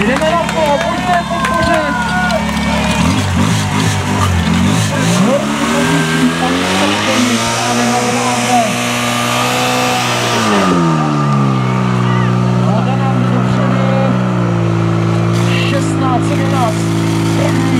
Jdeme na to, pojďte podpořit! Vláda nám to 16, první